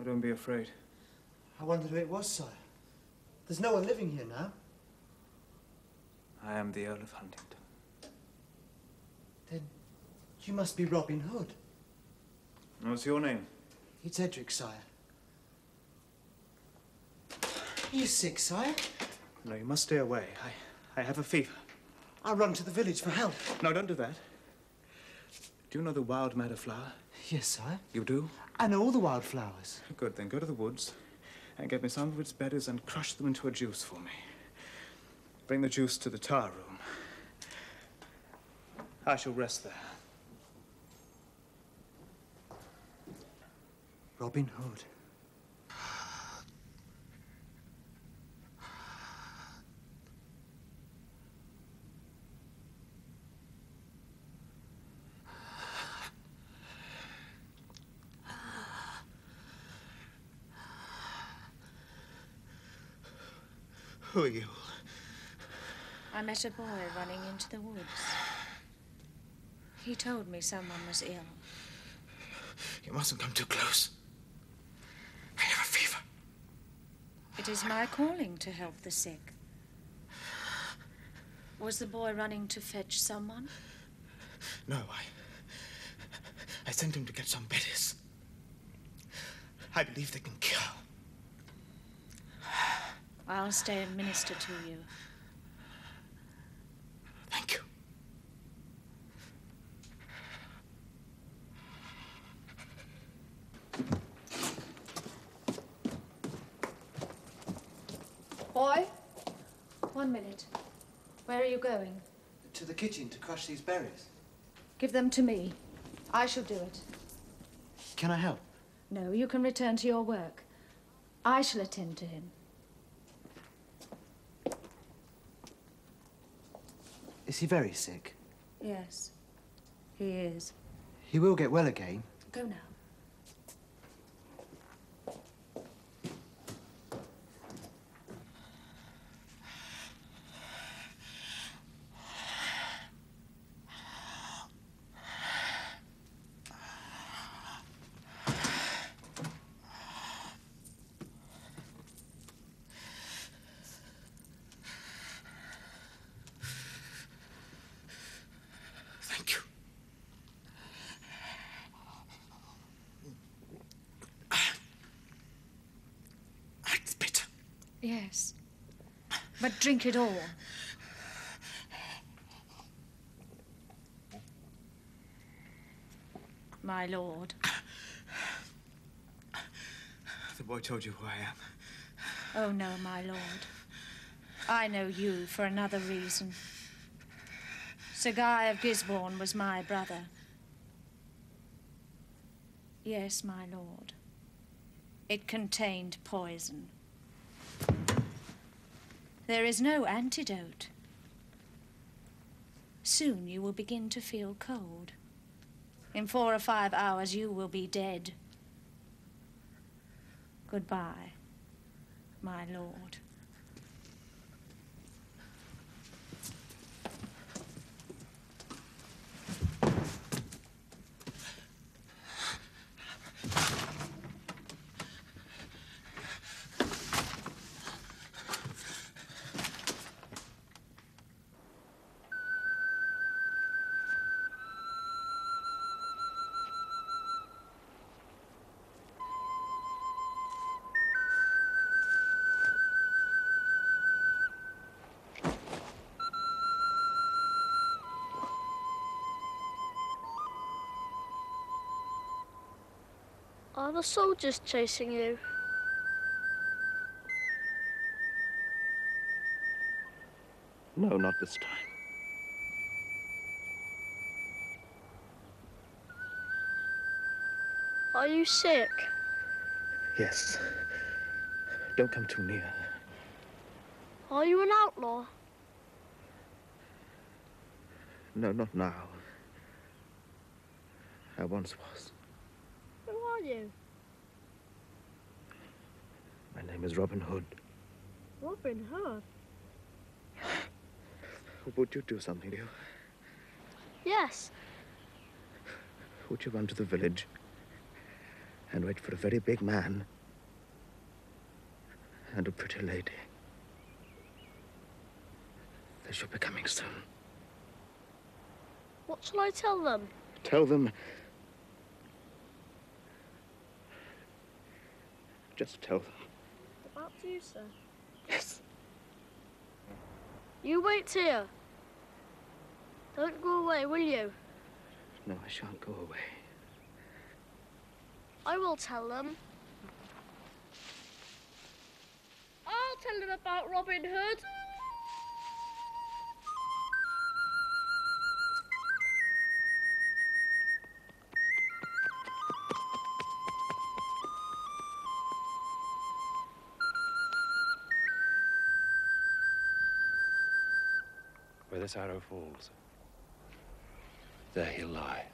Oh, don't be afraid. I wondered who it was, sire. There's no one living here now. I am the Earl of Huntingdon. Then you must be Robin Hood. What's your name? It's Edric, sire. Are you sick, sire? No, you must stay away. I, I have a fever. I'll run to the village for help. No, don't do that. Do you know the wild madder flower? Yes, sire. You do? I know all the wildflowers. Good, then go to the woods and get me some of its berries and crush them into a juice for me. Bring the juice to the tar room. I shall rest there. Robin Hood. Who are you? I met a boy running into the woods. He told me someone was ill. You mustn't come too close. I have a fever. It is my calling to help the sick. Was the boy running to fetch someone? No, I. I sent him to get some berries. I believe they can cure. I'll stay and minister to you. Thank you. Boy, one minute. Where are you going? To the kitchen to crush these berries. Give them to me. I shall do it. Can I help? No, you can return to your work. I shall attend to him. Is he very sick? Yes, he is. He will get well again. Go now. Thank you. It's bitter. Yes. But drink it all. My lord. The boy told you who I am. Oh, no, my lord. I know you for another reason. Sir Guy of Gisborne was my brother. Yes, my lord. It contained poison. There is no antidote. Soon you will begin to feel cold. In four or five hours, you will be dead. Goodbye, my lord. Are the soldiers chasing you? No, not this time. Are you sick? Yes. Don't come too near. Are you an outlaw? No, not now. I once was. Who are you? My name is Robin Hood. Robin Hood. Would you do something, dear? Yes. Would you run to the village and wait for a very big man and a pretty lady. They should be coming soon. What shall I tell them? Tell them. Just tell them. About you, sir. Yes. You wait here. Don't go away, will you? No, I shan't go away. I will tell them. I'll tell them about Robin Hood. Where this arrow falls, there he'll lie.